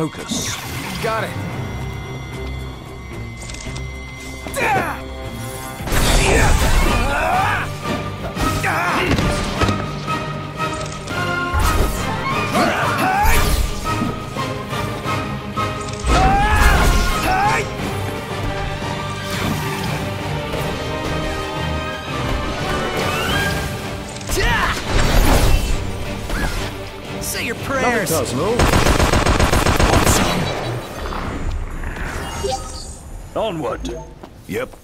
Focus. Got it. Say your Nothing prayers. personal. Onward. Yep.